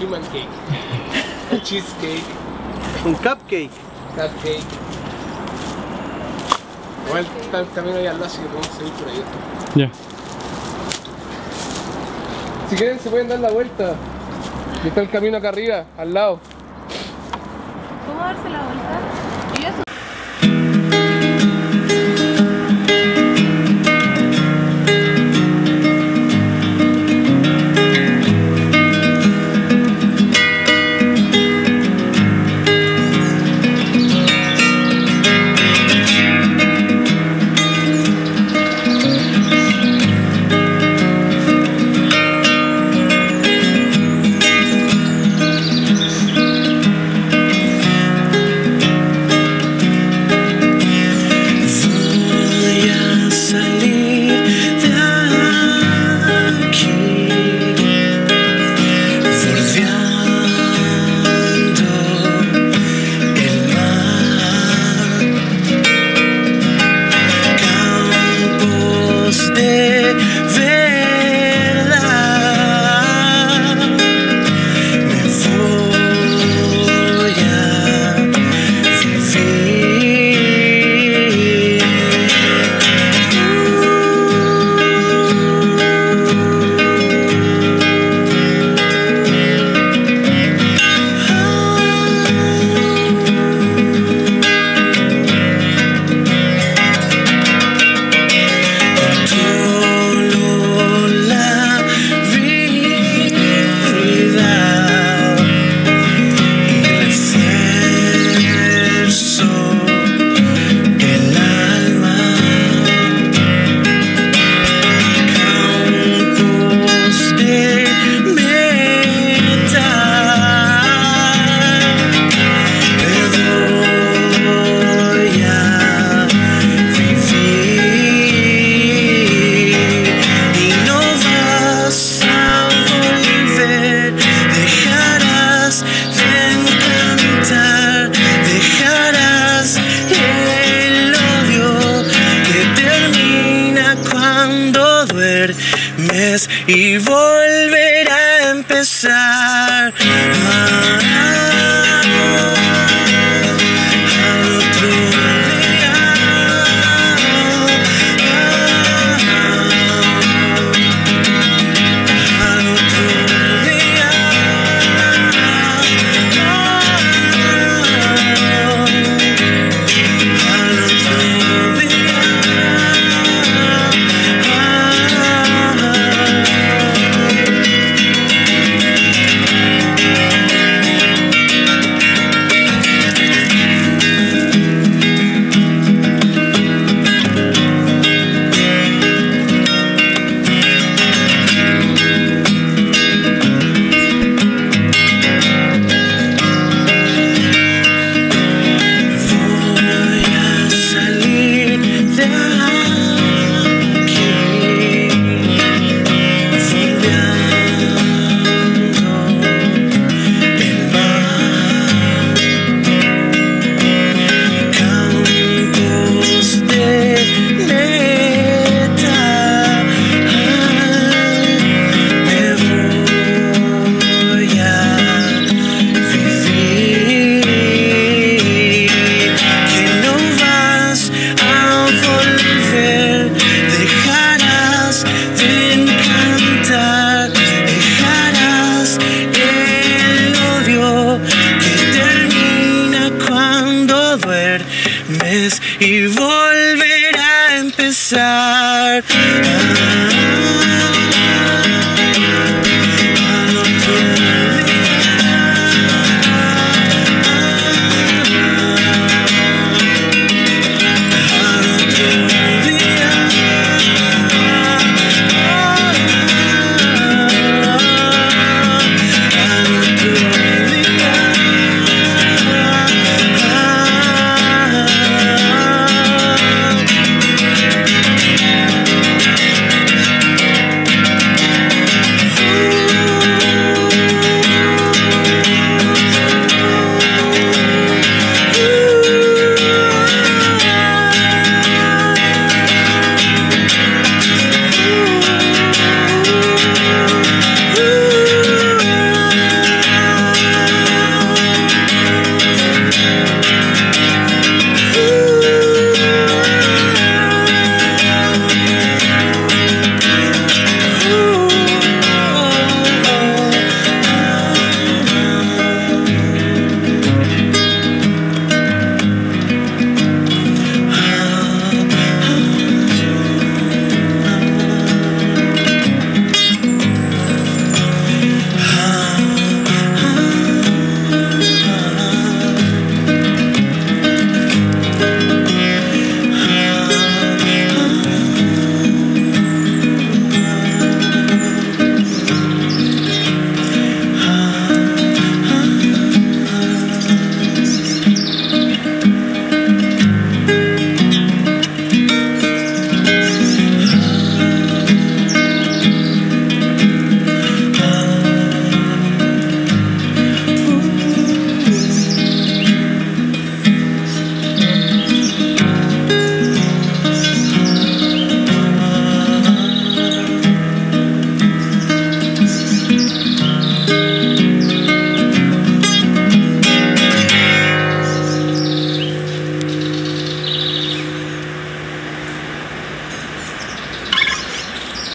human cake. Un cheesecake. Un cupcake. Cupcake. Igual está el camino ahí al lado, así que podemos seguir por ahí. Ya. Si quieren se pueden dar la vuelta. Y está el camino acá arriba, al lado. ¿Cómo darse la vuelta? Y volverá a empezar. Que termina